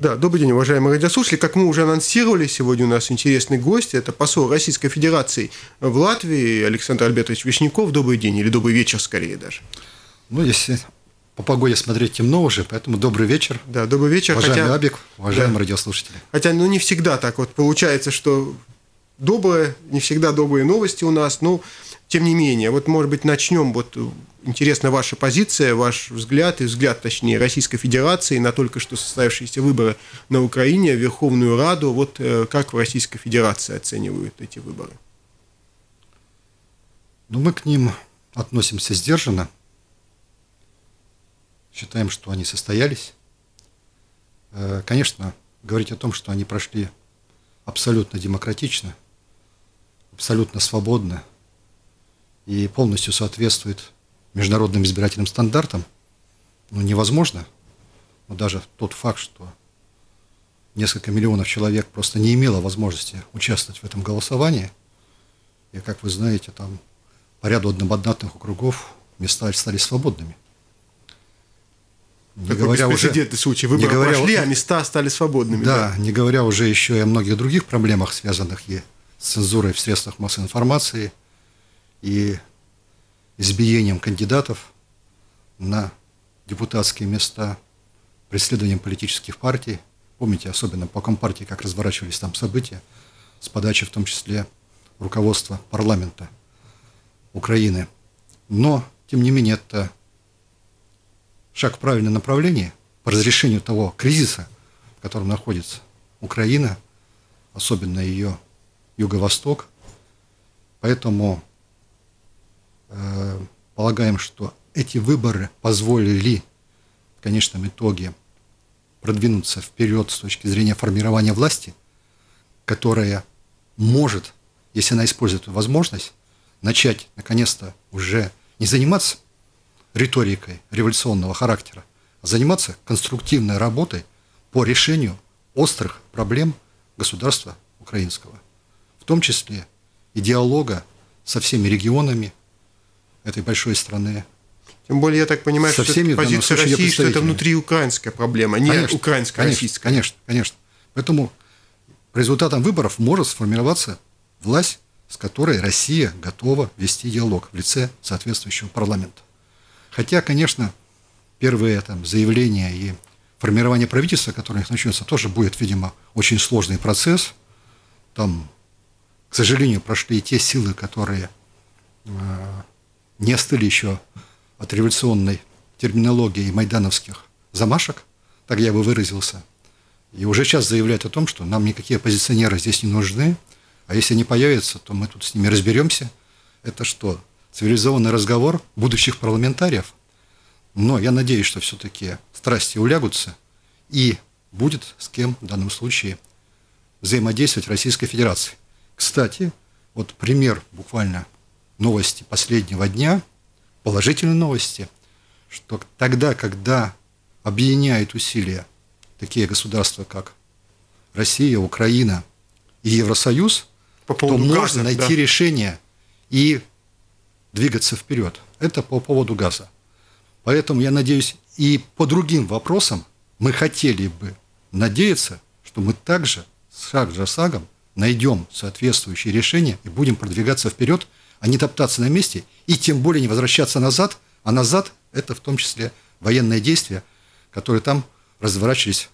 Да, добрый день, уважаемые радиослушатели. Как мы уже анонсировали, сегодня у нас интересный гость. Это посол Российской Федерации в Латвии Александр Альбертович Вишняков. Добрый день или добрый вечер скорее даже. Ну, если по погоде смотреть темно уже, поэтому добрый вечер. Да, добрый вечер. Уважаемый хотя... Абик, уважаемые да. радиослушатели. Хотя, ну, не всегда так вот получается, что доброе, не всегда добрые новости у нас, но тем не менее, вот, может быть, начнем, вот, интересна ваша позиция, ваш взгляд, и взгляд, точнее, Российской Федерации на только что состоявшиеся выборы на Украине, Верховную Раду, вот э, как в Российской Федерации оценивают эти выборы? Ну, мы к ним относимся сдержанно, считаем, что они состоялись. Э, конечно, говорить о том, что они прошли абсолютно демократично, абсолютно свободно – и полностью соответствует международным избирательным стандартам, ну, невозможно. Но даже тот факт, что несколько миллионов человек просто не имело возможности участвовать в этом голосовании, и, как вы знаете, там по ряду одномандатных округов места стали свободными. Не Такой говоря уже, случай. Выборы не говоря, прошли, а места стали свободными. Да, да, не говоря уже еще и о многих других проблемах, связанных и с цензурой в средствах массовой информации, и избиением кандидатов на депутатские места, преследованием политических партий. Помните, особенно по Компартии, как разворачивались там события, с подачи в том числе руководства парламента Украины. Но, тем не менее, это шаг в правильное направление по разрешению того кризиса, в котором находится Украина, особенно ее юго-восток. Поэтому полагаем, что эти выборы позволили в конечном итоге продвинуться вперед с точки зрения формирования власти, которая может, если она использует эту возможность, начать наконец-то уже не заниматься риторикой революционного характера, а заниматься конструктивной работой по решению острых проблем государства украинского, в том числе и диалога со всеми регионами, этой большой страны. Тем более, я так понимаю, Со что всеми, позиция России, что это внутриукраинская проблема, не конечно, украинская, конечно, российская. Конечно, конечно. Поэтому по результатам выборов может сформироваться власть, с которой Россия готова вести диалог в лице соответствующего парламента. Хотя, конечно, первые там, заявления и формирование правительства, которое начнется, тоже будет, видимо, очень сложный процесс. Там, к сожалению, прошли и те силы, которые э, не остыли еще от революционной терминологии майдановских замашек, так я бы выразился, и уже сейчас заявляют о том, что нам никакие оппозиционеры здесь не нужны, а если они появятся, то мы тут с ними разберемся. Это что, цивилизованный разговор будущих парламентариев? Но я надеюсь, что все-таки страсти улягутся, и будет с кем в данном случае взаимодействовать Российской Федерации. Кстати, вот пример буквально новости последнего дня, положительные новости, что тогда, когда объединяют усилия такие государства, как Россия, Украина и Евросоюз, по то можно газа, найти да. решение и двигаться вперед. Это по поводу газа. Поэтому я надеюсь, и по другим вопросам мы хотели бы надеяться, что мы также шаг за шагом найдем соответствующие решения и будем продвигаться вперед – а не топтаться на месте и тем более не возвращаться назад, а назад это в том числе военные действия, которые там разворачивались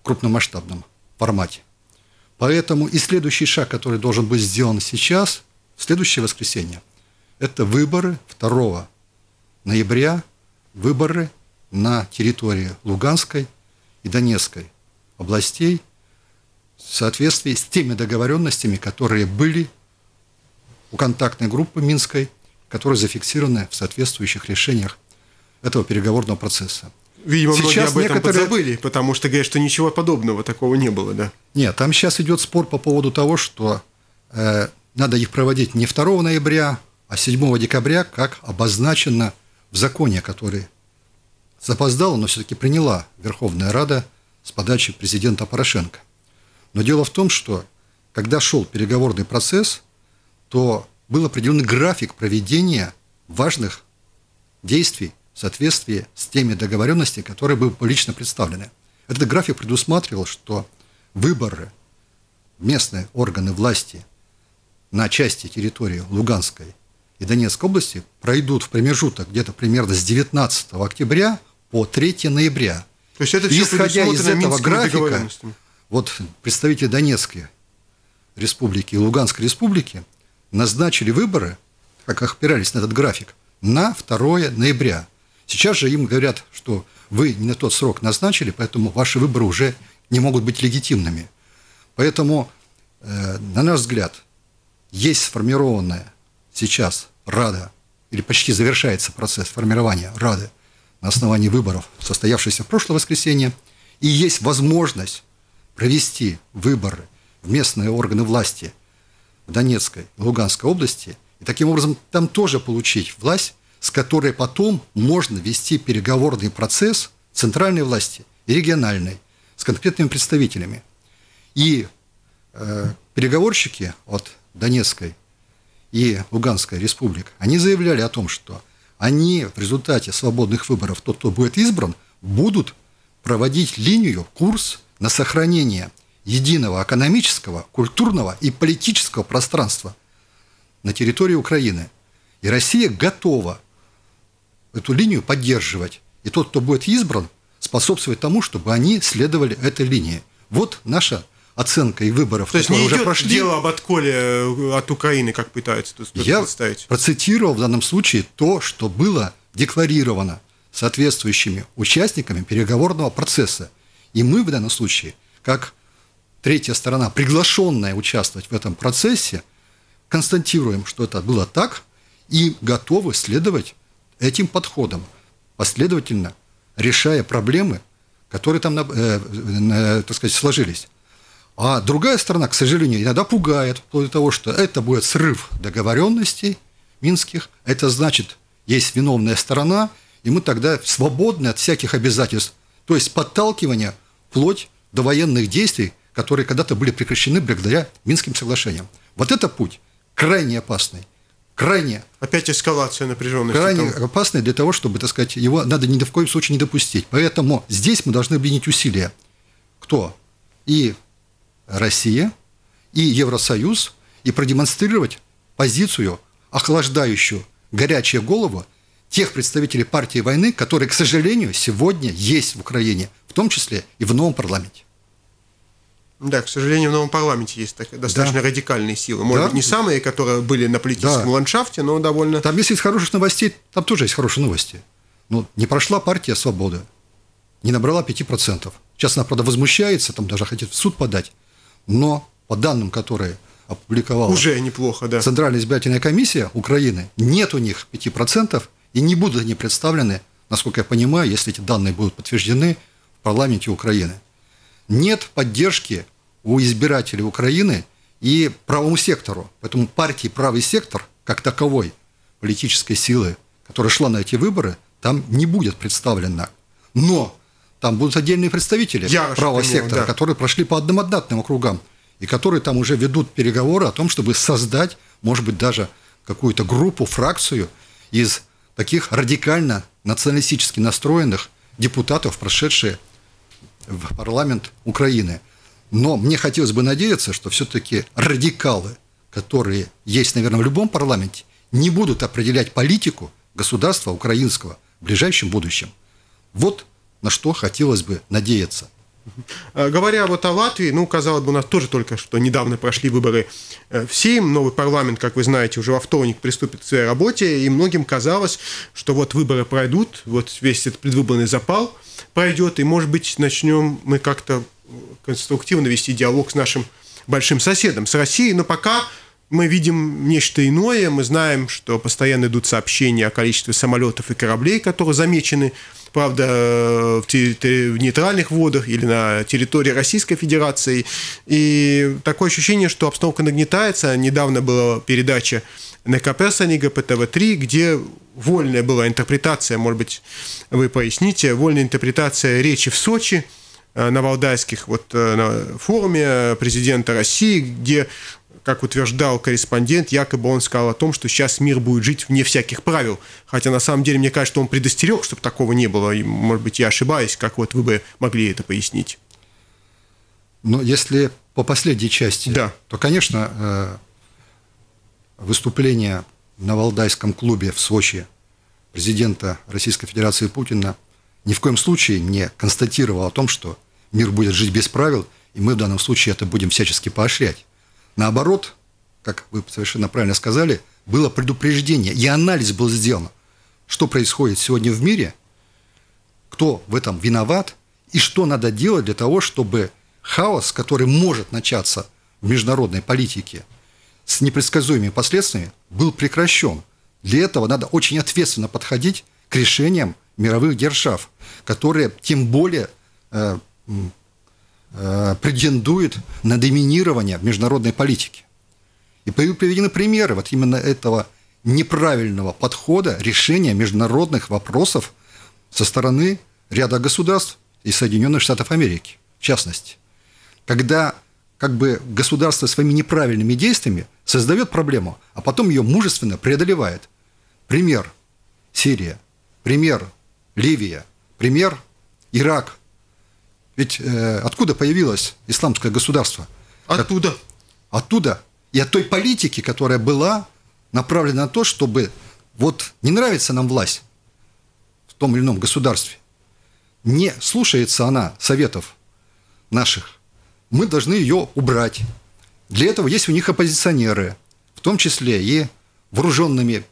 в крупномасштабном формате. Поэтому и следующий шаг, который должен быть сделан сейчас, в следующее воскресенье, это выборы 2 ноября, выборы на территории Луганской и Донецкой областей в соответствии с теми договоренностями, которые были у контактной группы Минской, которые зафиксированы в соответствующих решениях этого переговорного процесса. Видимо, сейчас многие об этом некоторые... подзабыли, потому что говорят, что ничего подобного такого не было, да? Нет, там сейчас идет спор по поводу того, что э, надо их проводить не 2 ноября, а 7 декабря, как обозначено в законе, который запоздала, но все-таки приняла Верховная Рада с подачи президента Порошенко. Но дело в том, что когда шел переговорный процесс – то был определенный график проведения важных действий в соответствии с теми договоренностями, которые были публично представлены. Этот график предусматривал, что выборы местные органы власти на части территории Луганской и Донецкой области пройдут в промежуток где-то примерно с 19 октября по 3 ноября. То есть это все Исходя из этого графика, вот представители Донецкой республики и Луганской республики назначили выборы, как опирались на этот график, на 2 ноября. Сейчас же им говорят, что вы не на тот срок назначили, поэтому ваши выборы уже не могут быть легитимными. Поэтому, э, на наш взгляд, есть сформированная сейчас Рада, или почти завершается процесс формирования Рады на основании выборов, состоявшихся в прошлое воскресенье, и есть возможность провести выборы в местные органы власти Донецкой Луганской области, и таким образом там тоже получить власть, с которой потом можно вести переговорный процесс центральной власти и региональной с конкретными представителями. И э, переговорщики от Донецкой и Луганской республик, они заявляли о том, что они в результате свободных выборов, тот, кто будет избран, будут проводить линию, курс на сохранение единого экономического, культурного и политического пространства на территории Украины. И Россия готова эту линию поддерживать. И тот, кто будет избран, способствовать тому, чтобы они следовали этой линии. Вот наша оценка и выборов, То есть не уже идет прошли. дело об отколе э, от Украины, как пытаются тут Я представить. процитировал в данном случае то, что было декларировано соответствующими участниками переговорного процесса. И мы в данном случае, как третья сторона, приглашенная участвовать в этом процессе, констатируем, что это было так, и готовы следовать этим подходом, последовательно решая проблемы, которые там, э, э, так сказать, сложились. А другая сторона, к сожалению, иногда пугает, вплоть до того, что это будет срыв договоренностей минских, это значит, есть виновная сторона, и мы тогда свободны от всяких обязательств, то есть подталкивания вплоть до военных действий, которые когда-то были прекращены благодаря Минским соглашениям. Вот это путь крайне опасный крайне... Опять эскалация напряженности. Крайне там. опасный для того, чтобы, так сказать, его надо ни в коем случае не допустить. Поэтому здесь мы должны объединить усилия. Кто? И Россия, и Евросоюз, и продемонстрировать позицию, охлаждающую горячие голову тех представителей партии войны, которые, к сожалению, сегодня есть в Украине, в том числе и в новом парламенте. Да, к сожалению, в новом парламенте есть так, достаточно да. радикальные силы. Может да. быть, не самые, которые были на политическом да. ландшафте, но довольно... Там, если из хороших новостей, там тоже есть хорошие новости. Ну, не прошла партия «Свобода», не набрала 5%. Сейчас она, правда, возмущается, там даже хотит в суд подать, но по данным, которые опубликовала Уже неплохо, да. Центральная избирательная комиссия Украины, нет у них 5%, и не будут они представлены, насколько я понимаю, если эти данные будут подтверждены в парламенте Украины. Нет поддержки у избирателей Украины и правому сектору. Поэтому партии «Правый сектор» как таковой политической силы, которая шла на эти выборы, там не будет представлена. Но там будут отдельные представители Я правого понимаю, сектора, да. которые прошли по одномандатным округам и которые там уже ведут переговоры о том, чтобы создать, может быть, даже какую-то группу, фракцию из таких радикально националистически настроенных депутатов, прошедшие в парламент Украины – но мне хотелось бы надеяться, что все-таки радикалы, которые есть, наверное, в любом парламенте, не будут определять политику государства украинского в ближайшем будущем. Вот на что хотелось бы надеяться. А, говоря вот о Латвии, ну, казалось бы, у нас тоже только что недавно прошли выборы э, в Сейм, новый парламент, как вы знаете, уже во вторник приступит к своей работе, и многим казалось, что вот выборы пройдут, вот весь этот предвыборный запал пройдет, и, может быть, начнем мы как-то конструктивно вести диалог с нашим большим соседом, с Россией, но пока мы видим нечто иное. Мы знаем, что постоянно идут сообщения о количестве самолетов и кораблей, которые замечены, правда, в, в нейтральных водах или на территории Российской Федерации. И такое ощущение, что обстановка нагнетается. Недавно была передача НКП Санига ПТВ-3, где вольная была интерпретация, может быть, вы поясните, вольная интерпретация речи в Сочи – Э, на Валдайских вот, э, на форуме президента России, где как утверждал корреспондент, якобы он сказал о том, что сейчас мир будет жить вне всяких правил. Хотя на самом деле мне кажется, что он предостерег, чтобы такого не было. И, может быть, я ошибаюсь, как вот вы бы могли это пояснить. Но если по последней части, да. то, конечно, э, выступление на Валдайском клубе в Сочи президента Российской Федерации Путина ни в коем случае не констатировал о том, что мир будет жить без правил, и мы в данном случае это будем всячески поощрять. Наоборот, как вы совершенно правильно сказали, было предупреждение, и анализ был сделан, что происходит сегодня в мире, кто в этом виноват, и что надо делать для того, чтобы хаос, который может начаться в международной политике с непредсказуемыми последствиями, был прекращен. Для этого надо очень ответственно подходить к решениям мировых держав, которые тем более э, э, претендуют на доминирование в международной политике. И приведены примеры вот именно этого неправильного подхода решения международных вопросов со стороны ряда государств и Соединенных Штатов Америки, в частности. Когда как бы государство своими неправильными действиями создает проблему, а потом ее мужественно преодолевает. Пример – Сирия. Пример – Ливия. Пример – Ирак. Ведь э, откуда появилось исламское государство? Оттуда. Оттуда. И от той политики, которая была направлена на то, чтобы вот не нравится нам власть в том или ином государстве, не слушается она советов наших, мы должны ее убрать. Для этого есть у них оппозиционеры, в том числе и вооруженными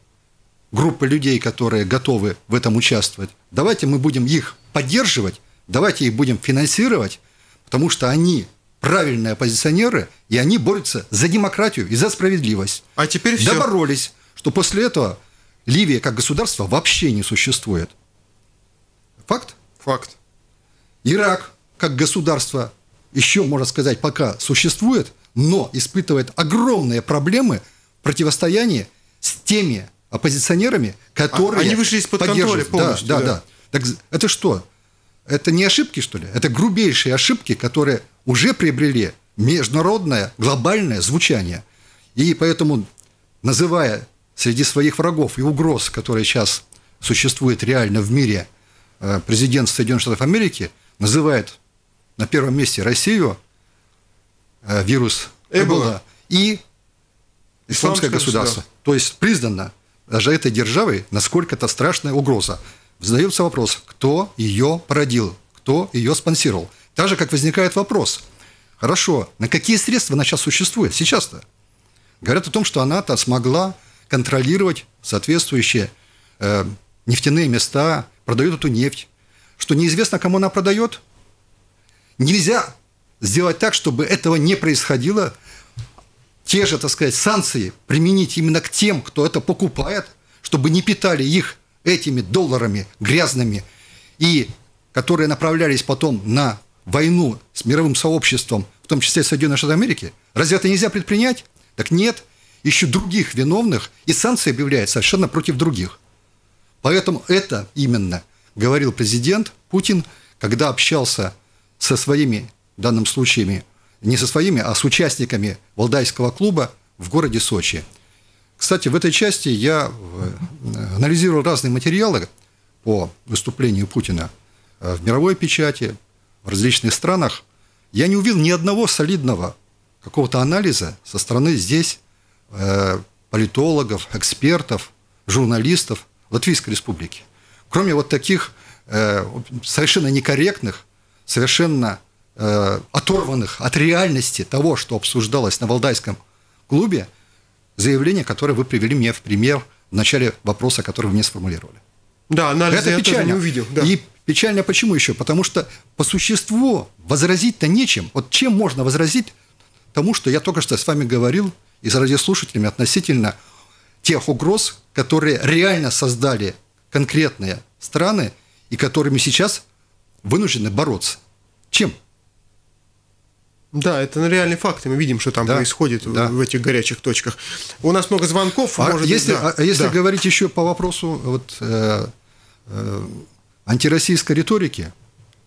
группы людей, которые готовы в этом участвовать. Давайте мы будем их поддерживать, давайте их будем финансировать, потому что они правильные оппозиционеры, и они борются за демократию и за справедливость. А теперь все. Доборолись, что после этого Ливия как государство вообще не существует. Факт? Факт. Ирак как государство еще, можно сказать, пока существует, но испытывает огромные проблемы в противостоянии с теми оппозиционерами, которые... Они вышли из-под контроля полностью. Да, да, да. Так это что? Это не ошибки, что ли? Это грубейшие ошибки, которые уже приобрели международное, глобальное звучание. И поэтому, называя среди своих врагов и угроз, которые сейчас существуют реально в мире, э, президент Соединенных Штатов Америки называет на первом месте Россию, э, вирус Эбола и исламское государство. Да. То есть признано даже этой державой, насколько это страшная угроза. Задается вопрос, кто ее породил, кто ее спонсировал. Так же, как возникает вопрос, хорошо, на какие средства она сейчас существует? Сейчас-то. Говорят о том, что она-то смогла контролировать соответствующие э, нефтяные места, продает эту нефть. Что неизвестно, кому она продает, Нельзя сделать так, чтобы этого не происходило. Те же, так сказать, санкции применить именно к тем, кто это покупает, чтобы не питали их этими долларами грязными, и которые направлялись потом на войну с мировым сообществом, в том числе Соединенные Штаты Америки, разве это нельзя предпринять? Так нет, еще других виновных, и санкции объявляют совершенно против других. Поэтому это именно говорил президент Путин, когда общался со своими, в данном случае, не со своими, а с участниками Валдайского клуба в городе Сочи. Кстати, в этой части я э, анализировал разные материалы по выступлению Путина э, в мировой печати, в различных странах. Я не увидел ни одного солидного какого-то анализа со стороны здесь э, политологов, экспертов, журналистов Латвийской Республики. Кроме вот таких совершенно некорректных совершенно э, оторванных от реальности того, что обсуждалось на Валдайском клубе, заявление, которое вы привели мне в пример в начале вопроса, который вы мне сформулировали. Да, анализ Это я печально. не увидел. Да. И печально почему еще? Потому что по существу возразить-то нечем. Вот чем можно возразить тому, что я только что с вами говорил и с радиослушателями относительно тех угроз, которые реально создали конкретные страны и которыми сейчас вынуждены бороться. Чем? Да, это реальный факт, и мы видим, что там да, происходит да. в этих горячих точках. У нас много звонков. А может если, быть, да, а если да. говорить еще по вопросу вот, э, э, антироссийской риторики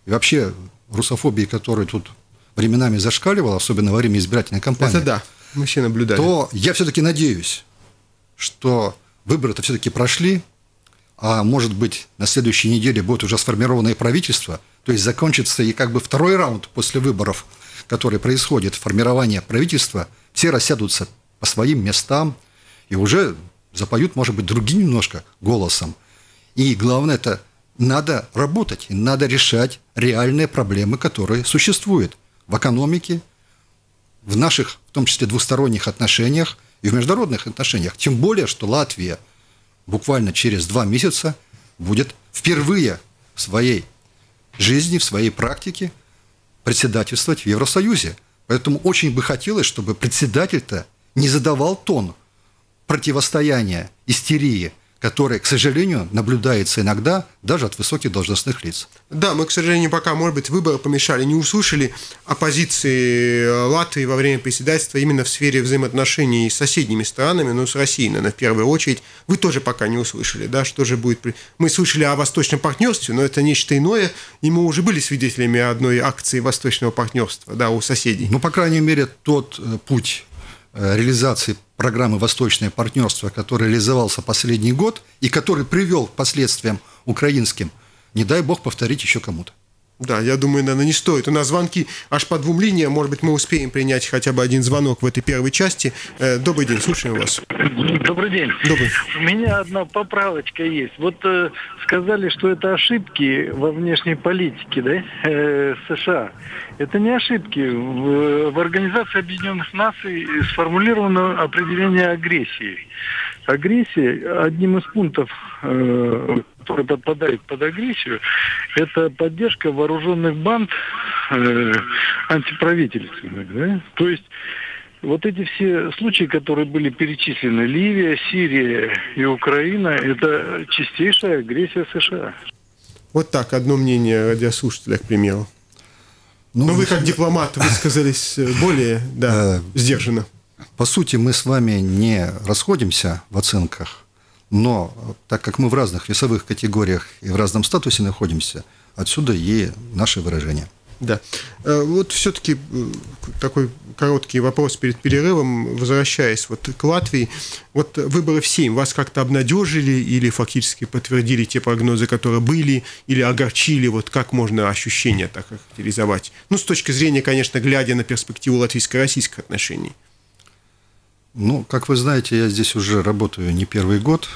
и вообще русофобии, которая тут временами зашкаливала, особенно во время избирательной кампании. Это да. Мы все наблюдали. То я все-таки надеюсь, что выборы-то все-таки прошли, а может быть на следующей неделе будет уже сформированное правительство, то есть закончится и как бы второй раунд после выборов, который происходит, формирование правительства, все рассядутся по своим местам и уже запоют, может быть, другим немножко голосом. И главное это надо работать, надо решать реальные проблемы, которые существуют в экономике, в наших, в том числе двусторонних отношениях и в международных отношениях. Тем более, что Латвия буквально через два месяца будет впервые в своей жизни, в своей практике председательствовать в Евросоюзе. Поэтому очень бы хотелось, чтобы председатель-то не задавал тон противостояния, истерии – которое, к сожалению, наблюдается иногда даже от высоких должностных лиц. Да, мы, к сожалению, пока, может быть, выборы помешали, не услышали оппозиции Латвии во время председательства именно в сфере взаимоотношений с соседними странами, ну, с Россией, наверное, в первую очередь. Вы тоже пока не услышали, да, что же будет... Мы слышали о восточном партнерстве, но это нечто иное, и мы уже были свидетелями одной акции восточного партнерства, да, у соседей. Ну, по крайней мере, тот э, путь Э, реализации программы «Восточное партнерство», который реализовался последний год и который привел к последствиям украинским, не дай бог повторить еще кому-то. Да, я думаю, наверное, не стоит. У нас звонки аж по двум линиям. Может быть, мы успеем принять хотя бы один звонок в этой первой части. Э, добрый день, слушаем вас. Добрый день. Добрый. У меня одна поправочка есть. Вот э, сказали, что это ошибки во внешней политике да, э, США. Это не ошибки. В, в Организации Объединенных Наций сформулировано определение агрессии. Агрессия одним из пунктов э, который подпадает под агрессию, это поддержка вооруженных банд э, антиправительственных. Да? То есть вот эти все случаи, которые были перечислены, Ливия, Сирия и Украина, это чистейшая агрессия США. Вот так, одно мнение радиослушателя, к примеру. Ну, Но вы как дипломат высказались э, более да, сдержанно. По сути, мы с вами не расходимся в оценках но так как мы в разных весовых категориях и в разном статусе находимся, отсюда и наше выражение. Да. Э, вот все-таки э, такой короткий вопрос перед перерывом, возвращаясь вот к Латвии. Вот выборы в Сейм вас как-то обнадежили или фактически подтвердили те прогнозы, которые были, или огорчили? Вот как можно ощущения так характеризовать? Ну, с точки зрения, конечно, глядя на перспективу латвийско-российских отношений. Ну, как вы знаете, я здесь уже работаю не первый год.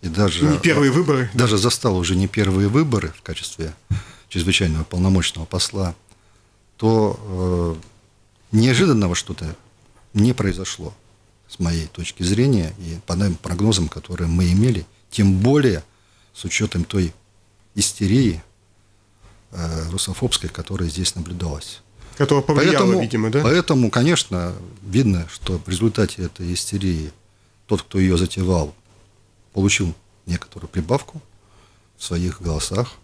И даже, не первые выборы. Даже застал уже не первые выборы в качестве чрезвычайного полномочного посла. То э, неожиданного что-то не произошло с моей точки зрения и по тем прогнозам, которые мы имели, тем более с учетом той истерии э, русофобской, которая здесь наблюдалась которая повлияла, поэтому, видимо, да? Поэтому, конечно, видно, что в результате этой истерии тот, кто ее затевал, получил некоторую прибавку в своих голосах.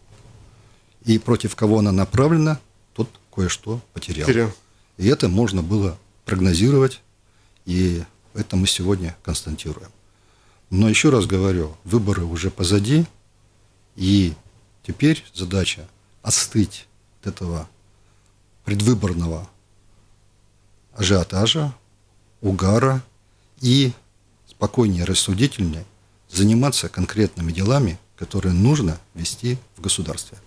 И против кого она направлена, тот кое-что потерял. Потерял. И это можно было прогнозировать, и это мы сегодня констатируем. Но еще раз говорю, выборы уже позади, и теперь задача остыть от этого предвыборного ажиотажа, угара и спокойнее, рассудительнее заниматься конкретными делами, которые нужно вести в государстве.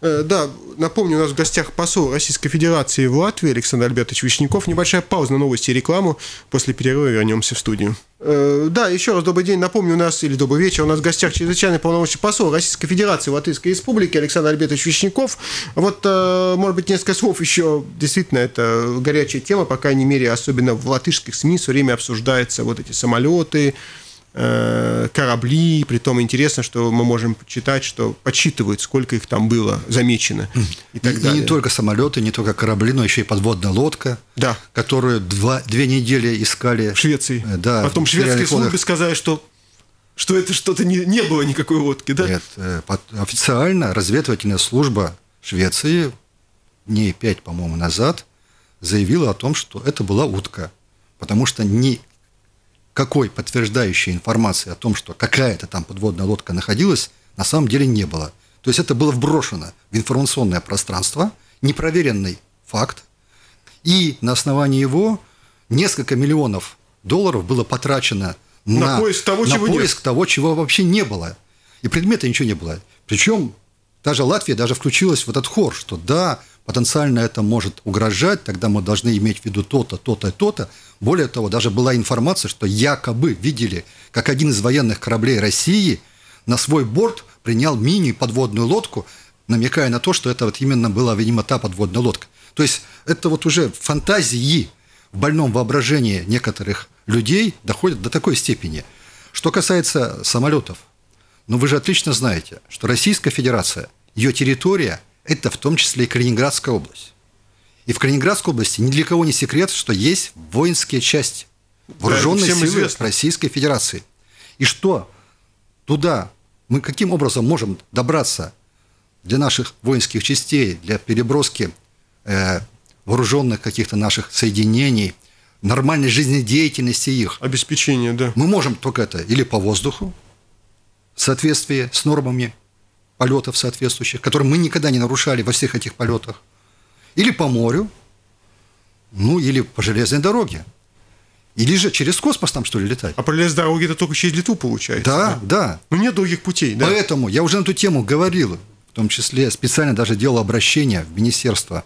Э, да, напомню, у нас в гостях посол Российской Федерации в Латвии Александр Альбертович Вишняков. Небольшая пауза на новости и рекламу. После перерыва вернемся в студию. Э, да, еще раз добрый день. Напомню, у нас, или добрый вечер, у нас в гостях чрезвычайный полномочий посол Российской Федерации в Латвийской Республике Александр Альбертович Вишняков. Вот, э, может быть, несколько слов еще. Действительно, это горячая тема, по крайней мере, особенно в латышских СМИ все время обсуждаются вот эти самолеты, корабли, при том интересно, что мы можем читать, что подсчитывают, сколько их там было замечено и так и, далее. И не только самолеты, не только корабли, но еще и подводная лодка, да. которую два, две недели искали. В Швеции. Э, да, Потом шведские службы сказали, что что это что-то не, не было никакой лодки, да? Нет, э, официально разведывательная служба Швеции дней пять, по-моему, назад заявила о том, что это была утка, потому что ни какой подтверждающей информации о том, что какая-то там подводная лодка находилась, на самом деле не было. То есть это было вброшено в информационное пространство, непроверенный факт, и на основании его несколько миллионов долларов было потрачено на, на поиск, того, на чего поиск нет. того, чего вообще не было. И предмета ничего не было. Причем даже Латвия даже включилась в этот хор, что да, потенциально это может угрожать, тогда мы должны иметь в виду то-то, то-то, то-то. Более того, даже была информация, что якобы видели, как один из военных кораблей России на свой борт принял мини-подводную лодку, намекая на то, что это вот именно была, видимо, та подводная лодка. То есть это вот уже фантазии в больном воображении некоторых людей доходят до такой степени. Что касается самолетов, ну вы же отлично знаете, что Российская Федерация, ее территория – это в том числе и Калининградская область. И в Калининградской области ни для кого не секрет, что есть воинские части, вооруженные да, силы известно. Российской Федерации. И что туда мы каким образом можем добраться для наших воинских частей, для переброски э, вооруженных каких-то наших соединений, нормальной жизнедеятельности их. Обеспечение, да. Мы можем только это или по воздуху, в соответствии с нормами полетов соответствующих, которые мы никогда не нарушали во всех этих полетах, или по морю, ну, или по железной дороге. Или же через космос там, что ли, летать. А по железной дороге это только через Литву получается. Да, да. да. Ну, нет других путей, да. Поэтому я уже на эту тему говорил, в том числе специально даже делал обращение в Министерство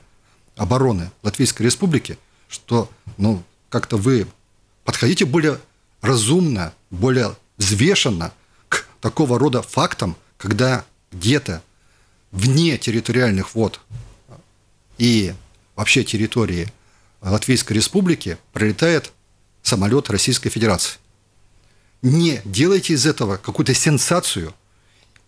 обороны Латвийской Республики, что, ну, как-то вы подходите более разумно, более взвешенно к такого рода фактам, когда где-то вне территориальных вод и вообще территории Латвийской Республики пролетает самолет Российской Федерации. Не делайте из этого какую-то сенсацию.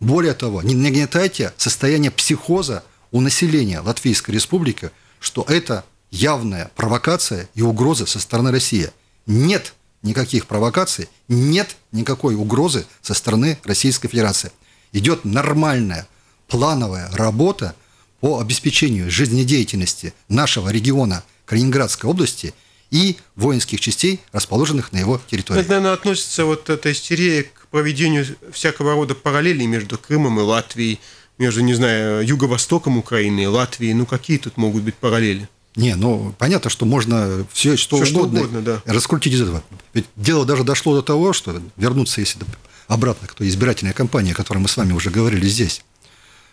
Более того, не нагнетайте состояние психоза у населения Латвийской Республики, что это явная провокация и угроза со стороны России. Нет никаких провокаций, нет никакой угрозы со стороны Российской Федерации. Идет нормальная плановая работа по обеспечению жизнедеятельности нашего региона Калининградской области и воинских частей, расположенных на его территории. Это, наверное, относится вот эта истерия к проведению всякого рода параллелей между Крымом и Латвией, между, не знаю, юго-востоком Украины и Латвией. Ну, какие тут могут быть параллели? Не, ну понятно, что можно все что все угодно, что угодно да. раскрутить из этого. Ведь дело даже дошло до того, что вернуться, если обратно к той избирательной кампании, о которой мы с вами уже говорили здесь.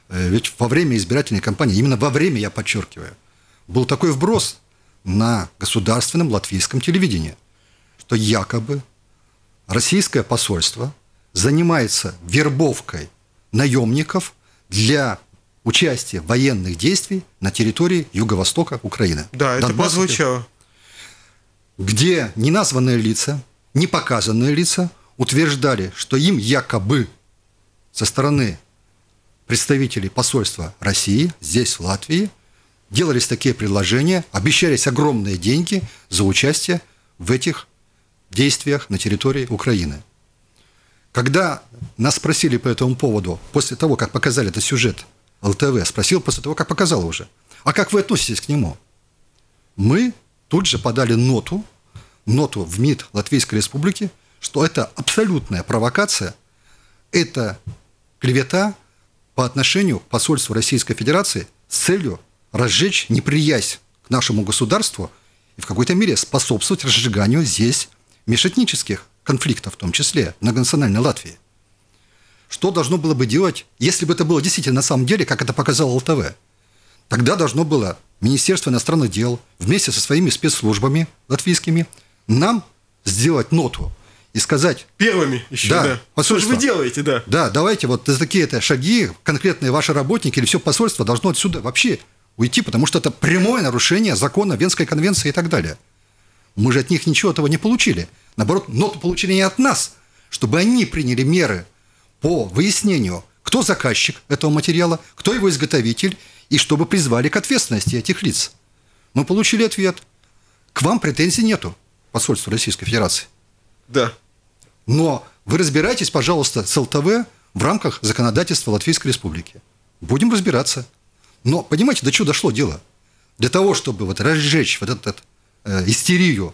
Э, ведь во время избирательной кампании, именно во время, я подчеркиваю, был такой вброс на государственном латвийском телевидении, что якобы российское посольство занимается вербовкой наемников для участие в военных действий на территории юго-востока Украины. Да, это Донбасс, прозвучало. Где неназванные лица, не показанные лица утверждали, что им якобы со стороны представителей посольства России здесь, в Латвии, делались такие предложения, обещались огромные деньги за участие в этих действиях на территории Украины. Когда нас спросили по этому поводу, после того, как показали этот сюжет ЛТВ, спросил после того, как показал уже. А как вы относитесь к нему? Мы тут же подали ноту, ноту в МИД Латвийской Республики, что это абсолютная провокация, это клевета по отношению к посольству Российской Федерации с целью разжечь неприязнь к нашему государству и в какой-то мере способствовать разжиганию здесь межэтнических конфликтов, в том числе многонациональной Латвии. Что должно было бы делать, если бы это было действительно на самом деле, как это показал ЛТВ? Тогда должно было Министерство иностранных дел вместе со своими спецслужбами латвийскими нам сделать ноту и сказать... Первыми еще, да. да. Что же вы делаете, да? Да, давайте вот такие-то шаги, конкретные ваши работники или все посольство должно отсюда вообще уйти, потому что это прямое нарушение закона Венской конвенции и так далее. Мы же от них ничего этого не получили. Наоборот, ноту получили не от нас, чтобы они приняли меры по выяснению, кто заказчик этого материала, кто его изготовитель, и чтобы призвали к ответственности этих лиц. Мы получили ответ. К вам претензий нету, посольство Российской Федерации. Да. Но вы разбирайтесь, пожалуйста, с ЛТВ в рамках законодательства Латвийской Республики. Будем разбираться. Но понимаете, до чего дошло дело? Для того, чтобы вот разжечь вот эту э, истерию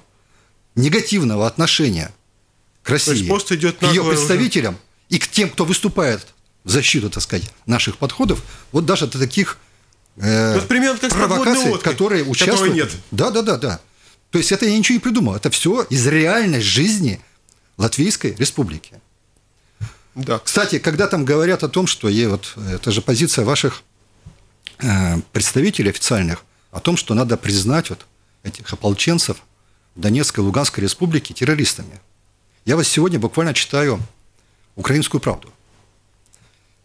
негативного отношения к России, идет к ее представителям, уже и к тем, кто выступает в защиту, так сказать, наших подходов, вот даже до таких э, вот примерно как провокаций, лодкой, которые участвуют. нет. Да, да, да, да. То есть это я ничего не придумал. Это все из реальной жизни Латвийской Республики. Да. Кстати, когда там говорят о том, что и вот, это же позиция ваших э, представителей официальных, о том, что надо признать вот этих ополченцев Донецкой и Луганской республики террористами. Я вас сегодня буквально читаю «Украинскую правду».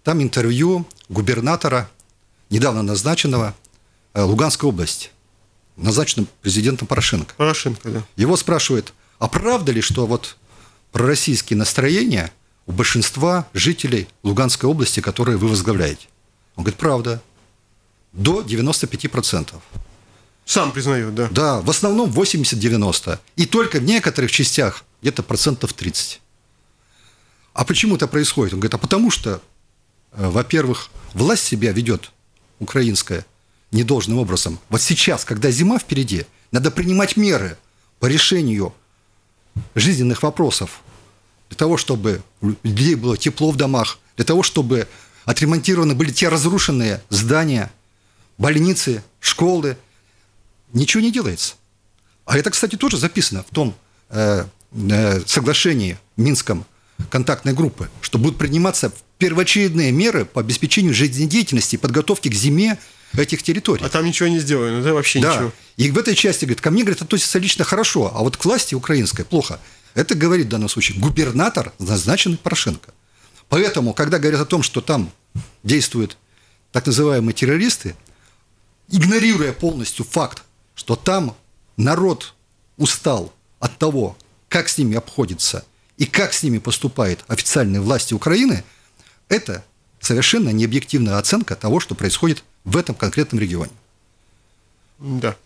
Там интервью губернатора, недавно назначенного э, Луганской области, назначенным президентом Порошенко. Порошенко, да. Его спрашивают, а правда ли, что вот пророссийские настроения у большинства жителей Луганской области, которые вы возглавляете? Он говорит, правда. До 95%. Сам признает, да. Да, в основном 80-90. И только в некоторых частях где-то процентов 30. А почему это происходит? Он говорит, а потому что, э, во-первых, власть себя ведет, украинская, недолжным образом. Вот сейчас, когда зима впереди, надо принимать меры по решению жизненных вопросов. Для того, чтобы людей было тепло в домах, для того, чтобы отремонтированы были те разрушенные здания, больницы, школы. Ничего не делается. А это, кстати, тоже записано в том э, э, соглашении Минском контактной группы, что будут приниматься первоочередные меры по обеспечению жизнедеятельности и подготовки к зиме этих территорий. А там ничего не сделано, да, вообще да. ничего. И в этой части, говорит, ко мне, говорит, относится лично хорошо, а вот к власти украинской плохо. Это говорит в данном случае губернатор, назначенный Порошенко. Поэтому, когда говорят о том, что там действуют так называемые террористы, игнорируя полностью факт, что там народ устал от того, как с ними обходится и как с ними поступает официальные власти Украины, это совершенно необъективная оценка того, что происходит в этом конкретном регионе. Да.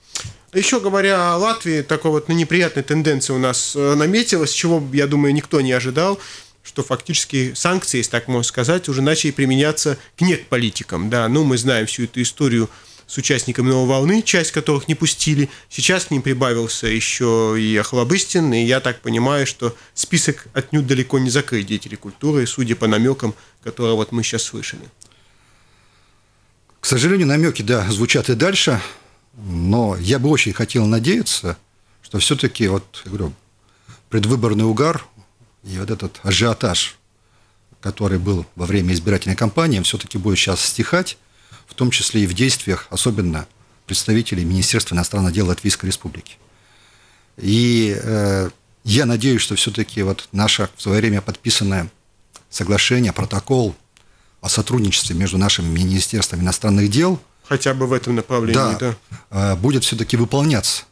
Еще говоря о Латвии, такой вот неприятной тенденции у нас э, наметилась, чего, я думаю, никто не ожидал, что фактически санкции, если так можно сказать, уже начали применяться к нет-политикам. Да, ну, мы знаем всю эту историю с участниками «Новой волны», часть которых не пустили. Сейчас к ним прибавился еще и Охлобыстин, и я так понимаю, что список отнюдь далеко не закрыт деятелей культуры, судя по намекам, которые вот мы сейчас слышали. К сожалению, намеки, да, звучат и дальше, но я бы очень хотел надеяться, что все-таки, вот, предвыборный угар и вот этот ажиотаж, который был во время избирательной кампании, все-таки будет сейчас стихать, в том числе и в действиях, особенно представителей Министерства иностранных дел Латвийской Республики. И э, я надеюсь, что все-таки вот наше в свое время подписанное соглашение, протокол о сотрудничестве между нашими Министерством иностранных дел. Хотя бы в этом направлении, да. да. Э, будет все-таки выполняться.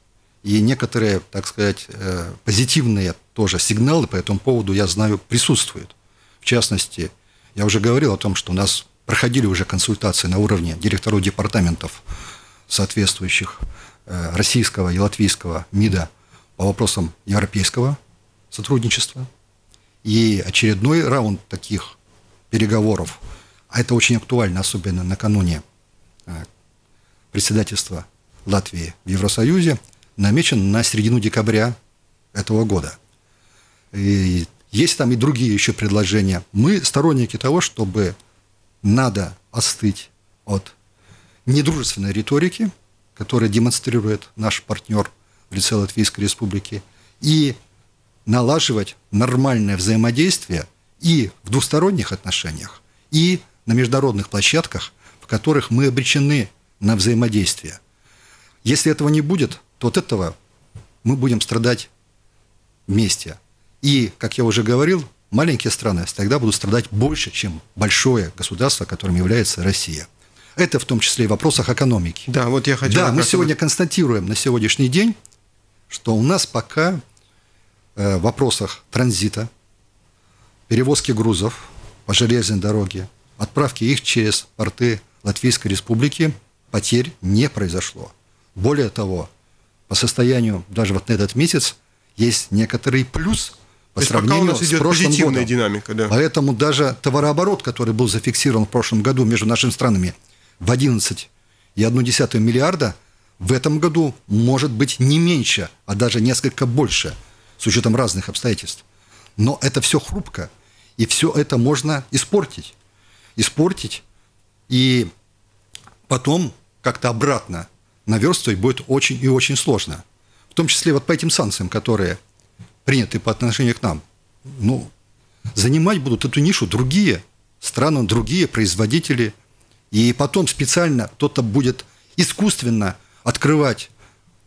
И некоторые, так сказать, э, позитивные тоже сигналы по этому поводу, я знаю, присутствуют. В частности, я уже говорил о том, что у нас проходили уже консультации на уровне директоров департаментов соответствующих э, российского и латвийского МИДа по вопросам европейского сотрудничества. И очередной раунд таких переговоров а это очень актуально, особенно накануне председательства Латвии в Евросоюзе, намечен на середину декабря этого года. И есть там и другие еще предложения. Мы сторонники того, чтобы надо остыть от недружественной риторики, которая демонстрирует наш партнер в лице Латвийской Республики, и налаживать нормальное взаимодействие и в двусторонних отношениях, и на международных площадках, которых мы обречены на взаимодействие. Если этого не будет, то от этого мы будем страдать вместе. И, как я уже говорил, маленькие страны тогда будут страдать больше, чем большое государство, которым является Россия. Это в том числе и в вопросах экономики. Да, вот я хотел... Да, мы сегодня констатируем на сегодняшний день, что у нас пока э, в вопросах транзита, перевозки грузов по железной дороге, отправки их через порты Латвийской Республики потерь не произошло. Более того, по состоянию даже вот на этот месяц есть некоторый плюс по То сравнению пока у нас идет с прошлым годом. динамика, да. Поэтому даже товарооборот, который был зафиксирован в прошлом году между нашими странами в 11,1 миллиарда, в этом году может быть не меньше, а даже несколько больше, с учетом разных обстоятельств. Но это все хрупко, и все это можно испортить испортить, и потом как-то обратно наверстывать будет очень и очень сложно. В том числе вот по этим санкциям, которые приняты по отношению к нам, ну, занимать будут эту нишу другие страны, другие производители. И потом специально кто-то будет искусственно открывать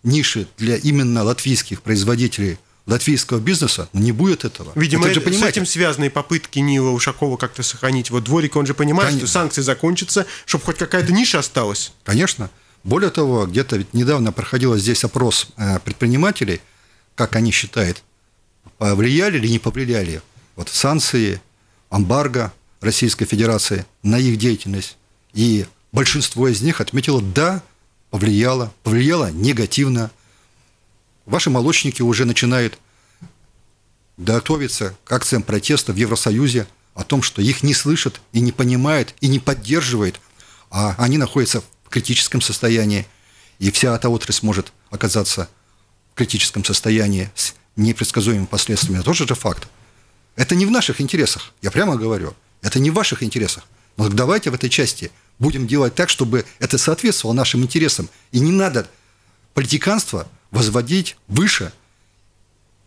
ниши для именно латвийских производителей латвийского бизнеса, не будет этого. Видимо, это же, понимаете, с этим связаны попытки Нила Ушакова как-то сохранить. Вот дворик, он же понимает, Конечно. что санкции закончатся, чтобы хоть какая-то ниша осталась. Конечно. Более того, где-то ведь недавно проходил здесь опрос э, предпринимателей, как они считают, повлияли или не повлияли вот санкции, эмбарго Российской Федерации на их деятельность. И большинство из них отметило, да, повлияло, повлияло негативно. Ваши молочники уже начинают готовиться к акциям протеста в Евросоюзе о том, что их не слышат и не понимают, и не поддерживают, а они находятся в критическом состоянии, и вся эта отрасль может оказаться в критическом состоянии с непредсказуемыми последствиями. Это тоже же факт. Это не в наших интересах, я прямо говорю. Это не в ваших интересах. Но давайте в этой части будем делать так, чтобы это соответствовало нашим интересам. И не надо политиканство возводить выше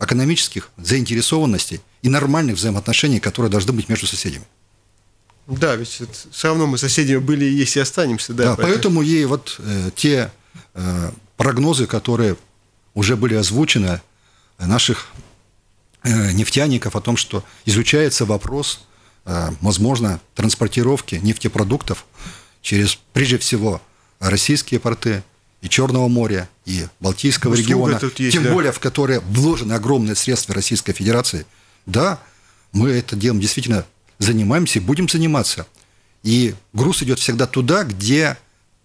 экономических заинтересованностей и нормальных взаимоотношений, которые должны быть между соседями. Да, ведь все равно мы соседями были и есть и останемся. Да, да поэтому и вот э, те э, прогнозы, которые уже были озвучены наших э, нефтяников о том, что изучается вопрос, э, возможно, транспортировки нефтепродуктов через, прежде всего, российские порты и Черного моря, и Балтийского Услуга региона, есть, тем да. более в которые вложены огромные средства Российской Федерации. Да, мы это делом действительно занимаемся и будем заниматься. И груз идет всегда туда, где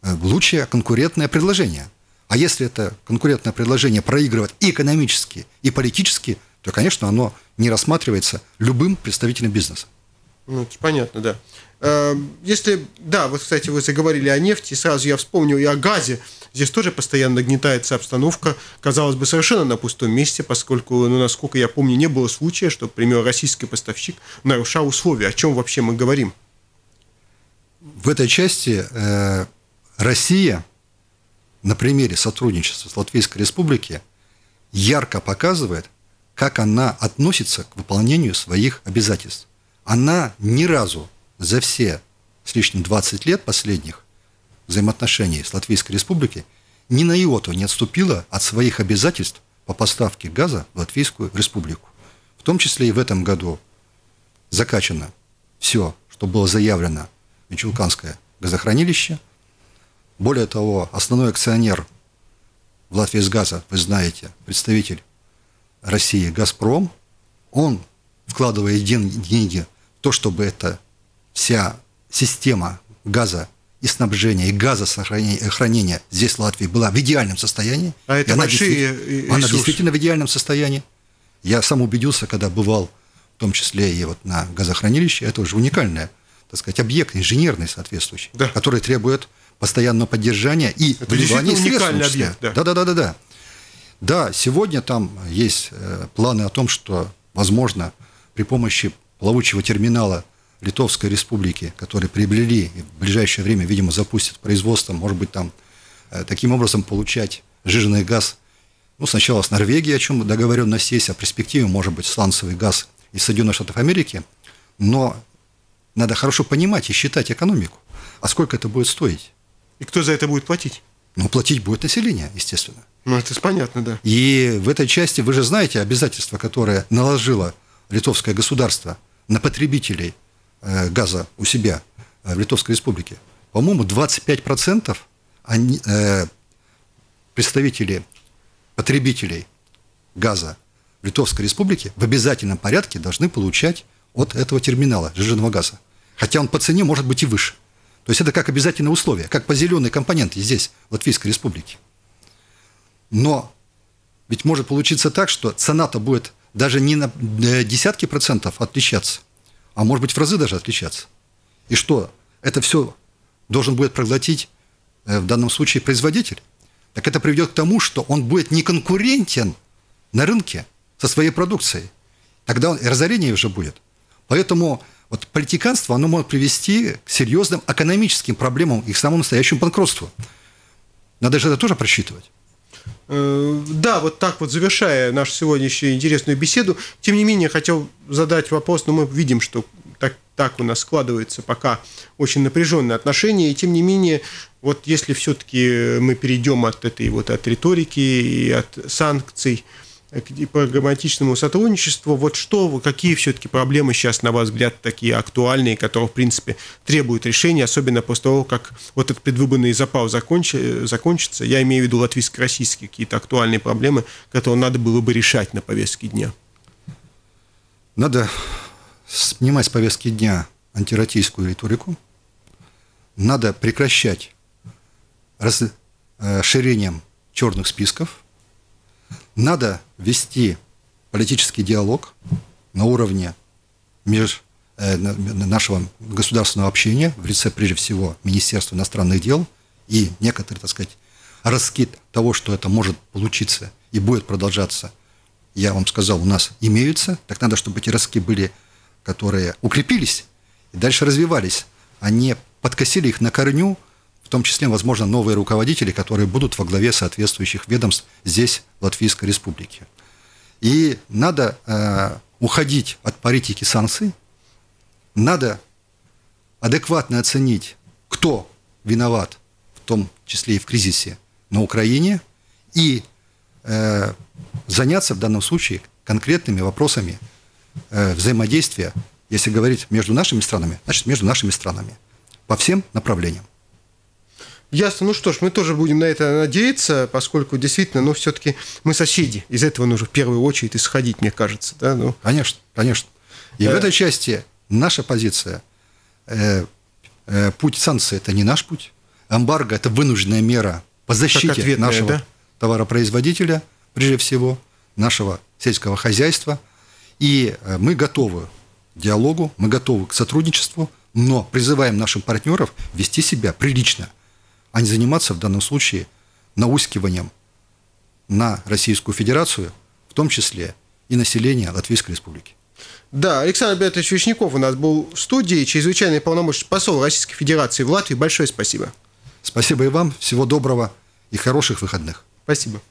э, лучшее конкурентное предложение. А если это конкурентное предложение проигрывает и экономически, и политически, то, конечно, оно не рассматривается любым представителем бизнеса. Ну, это понятно, да. Эм, если, да, вот, кстати, вы заговорили о нефти, сразу я вспомнил и о газе. Здесь тоже постоянно нагнетается обстановка, казалось бы, совершенно на пустом месте, поскольку, ну, насколько я помню, не было случая, что, например, российский поставщик нарушал условия. О чем вообще мы говорим? В этой части э, Россия на примере сотрудничества с Латвийской Республики ярко показывает, как она относится к выполнению своих обязательств. Она ни разу за все с лишним 20 лет последних взаимоотношений с Латвийской Республикой ни на иоту не отступила от своих обязательств по поставке газа в Латвийскую Республику. В том числе и в этом году закачано все, что было заявлено в Мичулканское газохранилище. Более того, основной акционер в Латвии с газа, вы знаете, представитель России «Газпром», он вкладывает деньги в то, чтобы эта вся система газа и снабжения, и газосохранения здесь, в Латвии, была в идеальном состоянии. А это она большие действительно, Она действительно в идеальном состоянии. Я сам убедился, когда бывал, в том числе и вот на газохранилище, это уже уникальное, так сказать, объект инженерный соответствующий, да. который требует постоянного поддержания и это вливания уникальный объект. Да. да, да, да, да, да. Да, сегодня там есть э, планы о том, что, возможно, при помощи плавучего терминала Литовской Республики, которые приобрели и в ближайшее время, видимо, запустят производство, может быть, там э, таким образом получать жиженый газ. Ну, сначала с Норвегией, о чем договоренность есть, о перспективе, может быть, сланцевый газ из Соединенных Штатов Америки, но надо хорошо понимать и считать экономику. А сколько это будет стоить? И кто за это будет платить? Ну, платить будет население, естественно. Ну, это понятно, да. И в этой части, вы же знаете обязательства, которые наложило литовское государство на потребителей – газа у себя э, в Литовской Республике, по-моему, 25% они, э, представители, потребителей газа в Литовской Республике в обязательном порядке должны получать от этого терминала жиженного газа. Хотя он по цене может быть и выше. То есть это как обязательное условие, как по зеленой компоненте здесь, в Латвийской Республике. Но ведь может получиться так, что цена-то будет даже не на десятки процентов отличаться, а может быть в разы даже отличаться. И что? Это все должен будет проглотить э, в данном случае производитель. Так это приведет к тому, что он будет не конкурентен на рынке со своей продукцией. Тогда разорение уже будет. Поэтому вот политиканство, оно может привести к серьезным экономическим проблемам и к самому настоящему банкротству. Надо же это тоже просчитывать. Э, да, вот так вот завершая нашу сегодняшнюю интересную беседу, тем не менее хотел задать вопрос, но мы видим, что так, так у нас складывается пока очень напряженные отношения, и тем не менее, вот если все-таки мы перейдем от этой вот от риторики и от санкций, к прагматичному сотрудничеству. Вот что, какие все-таки проблемы сейчас, на ваш взгляд, такие актуальные, которые, в принципе, требуют решения, особенно после того, как вот этот предвыборный запал законч... закончится. Я имею в виду латвийско-российские какие-то актуальные проблемы, которые надо было бы решать на повестке дня. Надо снимать с повестки дня антироссийскую риторику. Надо прекращать расширением э, черных списков – надо вести политический диалог на уровне меж, э, нашего государственного общения в лице, прежде всего, Министерства иностранных дел и некоторые, так сказать, раскид того, что это может получиться и будет продолжаться, я вам сказал, у нас имеются, так надо, чтобы эти ростки были, которые укрепились и дальше развивались, а не подкосили их на корню – в том числе, возможно, новые руководители, которые будут во главе соответствующих ведомств здесь, в Латвийской Республике. И надо э, уходить от политики санкций, надо адекватно оценить, кто виноват, в том числе и в кризисе на Украине, и э, заняться в данном случае конкретными вопросами э, взаимодействия, если говорить между нашими странами, значит, между нашими странами по всем направлениям. Ясно. Ну что ж, мы тоже будем на это надеяться, поскольку действительно, ну, все-таки мы соседи. Из этого нужно в первую очередь исходить, мне кажется. Да? Ну. Конечно, конечно. И э... в этой части наша позиция, э, э, путь санкций – это не наш путь. Эмбарго – это вынужденная мера по защите нашего да? товаропроизводителя, прежде всего, нашего сельского хозяйства. И э, мы готовы к диалогу, мы готовы к сотрудничеству, но призываем наших партнеров вести себя прилично – а не заниматься в данном случае наускиванием на Российскую Федерацию, в том числе и население Латвийской Республики. Да, Александр Альбертович Вишняков у нас был в студии, чрезвычайный полномочный посол Российской Федерации в Латвии. Большое спасибо. Спасибо и вам. Всего доброго и хороших выходных. Спасибо.